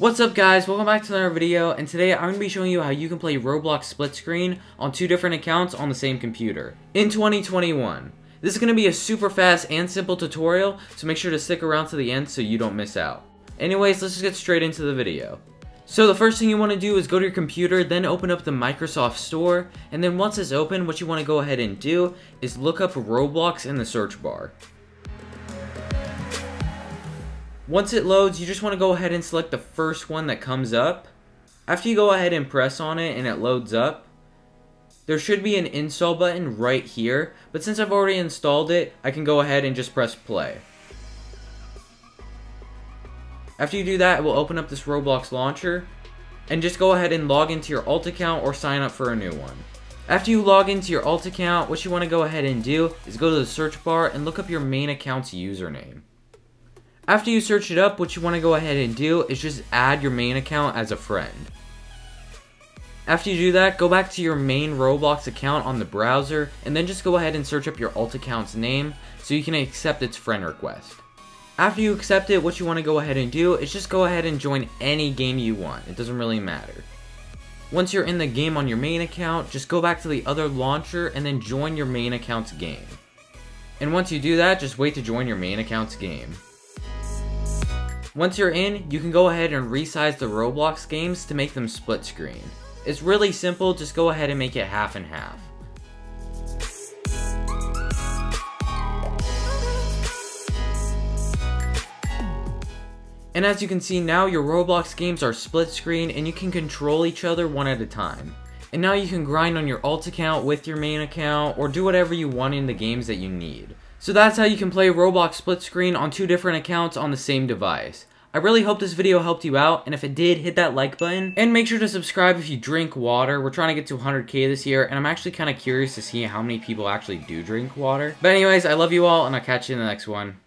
What's up guys, welcome back to another video, and today I'm going to be showing you how you can play Roblox split screen on two different accounts on the same computer. In 2021. This is going to be a super fast and simple tutorial, so make sure to stick around to the end so you don't miss out. Anyways, let's just get straight into the video. So the first thing you want to do is go to your computer, then open up the Microsoft Store, and then once it's open, what you want to go ahead and do is look up Roblox in the search bar. Once it loads, you just want to go ahead and select the first one that comes up. After you go ahead and press on it and it loads up, there should be an install button right here, but since I've already installed it, I can go ahead and just press play. After you do that, it will open up this Roblox launcher, and just go ahead and log into your alt account or sign up for a new one. After you log into your alt account, what you want to go ahead and do is go to the search bar and look up your main account's username. After you search it up, what you want to go ahead and do is just add your main account as a friend. After you do that, go back to your main Roblox account on the browser, and then just go ahead and search up your alt account's name so you can accept its friend request. After you accept it, what you want to go ahead and do is just go ahead and join any game you want. It doesn't really matter. Once you're in the game on your main account, just go back to the other launcher and then join your main account's game. And once you do that, just wait to join your main account's game. Once you're in, you can go ahead and resize the Roblox games to make them split screen. It's really simple, just go ahead and make it half and half. And as you can see now, your Roblox games are split screen and you can control each other one at a time. And now you can grind on your alt account with your main account or do whatever you want in the games that you need. So that's how you can play Roblox split screen on two different accounts on the same device. I really hope this video helped you out, and if it did, hit that like button, and make sure to subscribe if you drink water. We're trying to get to 100k this year, and I'm actually kind of curious to see how many people actually do drink water. But anyways, I love you all, and I'll catch you in the next one.